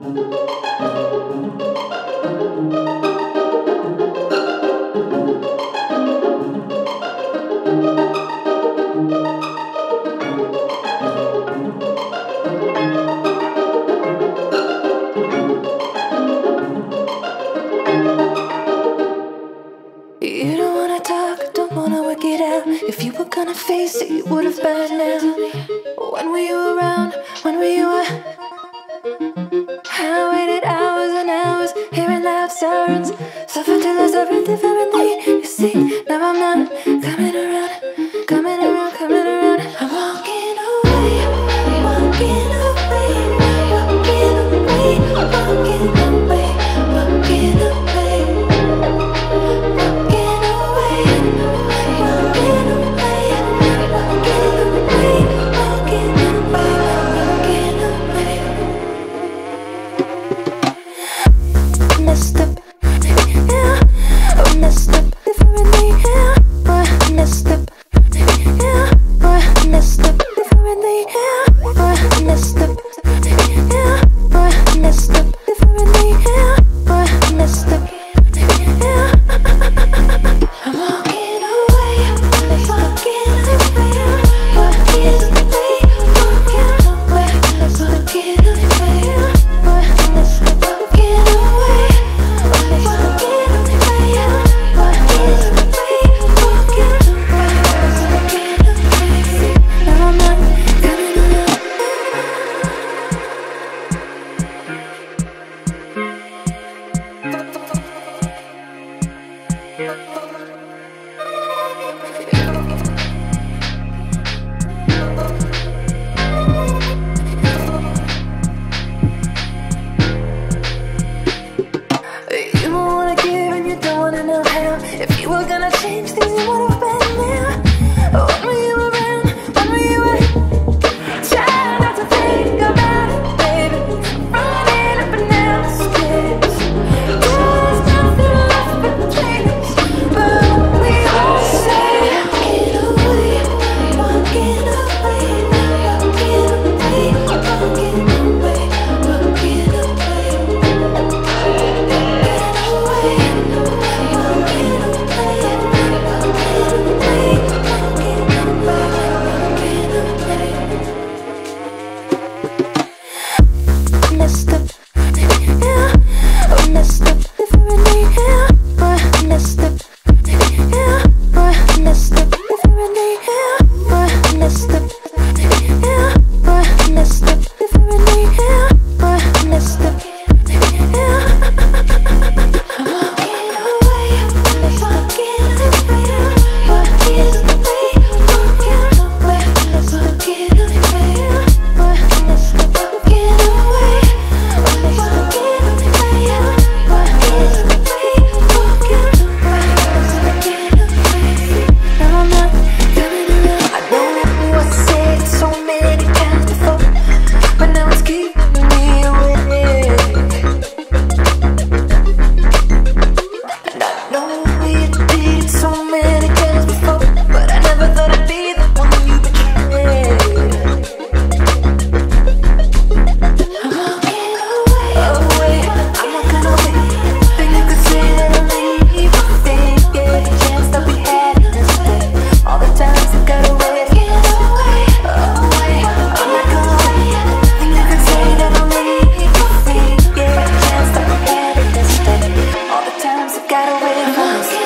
You don't wanna talk, don't wanna work it out. If you were gonna face it, you would've been now. When were you around? When were you? A- burns. Suffer till there's everything feminine You see, now I'm not coming around. famous.